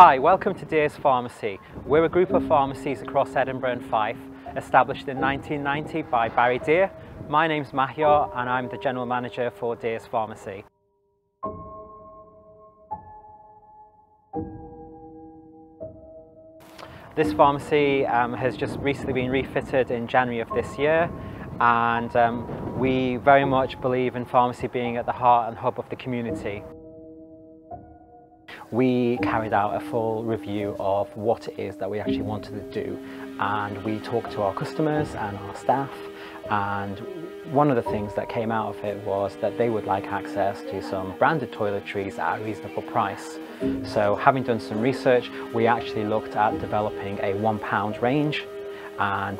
Hi, welcome to Dears Pharmacy. We're a group of pharmacies across Edinburgh and Fife, established in 1990 by Barry Dear. My name's Mahyar and I'm the General Manager for Dears Pharmacy. This pharmacy um, has just recently been refitted in January of this year and um, we very much believe in pharmacy being at the heart and hub of the community. We carried out a full review of what it is that we actually wanted to do and we talked to our customers and our staff and one of the things that came out of it was that they would like access to some branded toiletries at a reasonable price. So having done some research, we actually looked at developing a one pound range and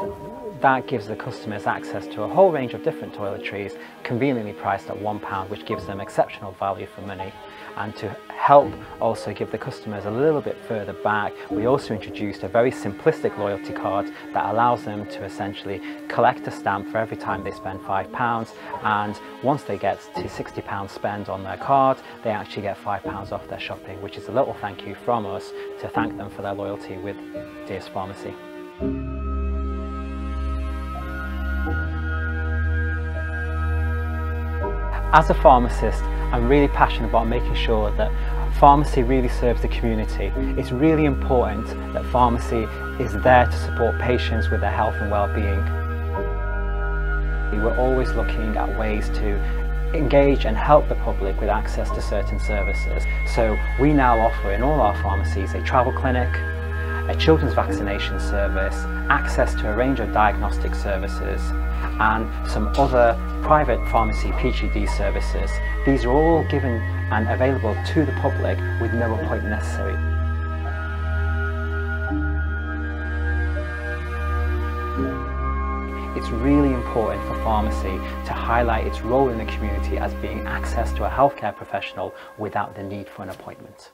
that gives the customers access to a whole range of different toiletries conveniently priced at one pound which gives them exceptional value for money and to help also give the customers a little bit further back we also introduced a very simplistic loyalty card that allows them to essentially collect a stamp for every time they spend five pounds and once they get to 60 pounds spent on their card they actually get five pounds off their shopping which is a little thank you from us to thank them for their loyalty with Dears Pharmacy. As a pharmacist, I'm really passionate about making sure that pharmacy really serves the community. It's really important that pharmacy is there to support patients with their health and well-being. We're always looking at ways to engage and help the public with access to certain services. So we now offer in all our pharmacies a travel clinic, a children's vaccination service, access to a range of diagnostic services and some other private pharmacy PGD services. These are all given and available to the public with no appointment necessary. It's really important for pharmacy to highlight its role in the community as being access to a healthcare professional without the need for an appointment.